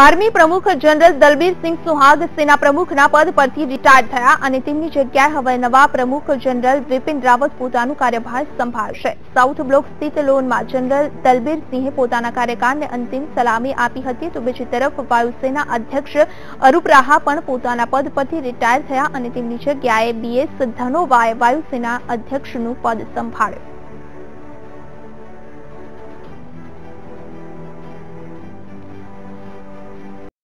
Army પ્રમુખ general દલબીરસિંહ Suhag સેના પ્રમુખના પદ પરથી રિટાયર થયા અને તેમની જગ્યાએ હવે નવા પ્રમુખ જનરલ વિપિન રાવત પોતાનું કાર્યભાર સંભાળશે. સાઉથ બ્લોક સ્થિત લોનમાં જનરલ દલબીરસિંહે પોતાના કાર્યકાળને અંતિમ સલામી આપી હતી તો બીજી તરફ વાયુસેના અધ્યક્ષ અરૂપ રાહા પણ પોતાના પદ પરથી રિટાયર થયા અને તેમની જગ્યાએ બીએસ ધનોવાએ વાયુસેના અધ્યક્ષનું પદ સંભાળ્યું.